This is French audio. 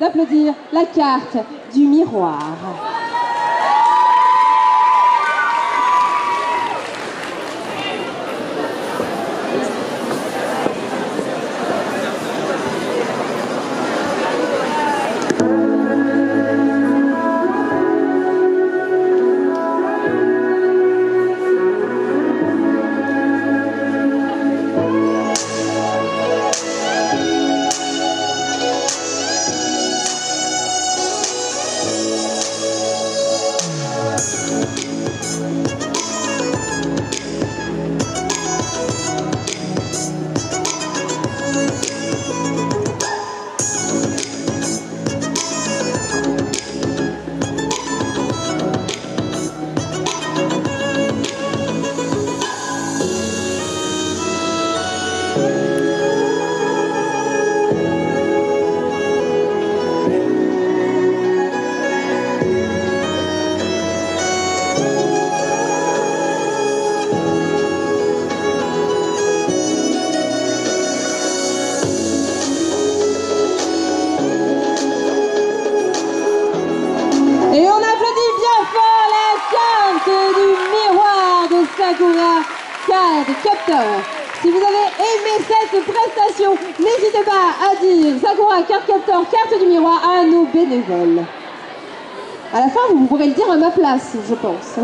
d'applaudir la carte du miroir. Sakura Card Captor. Si vous avez aimé cette prestation, n'hésitez pas à dire Sakura Card Captor, carte du miroir à nos bénévoles. À la fin, vous pourrez le dire à ma place, je pense.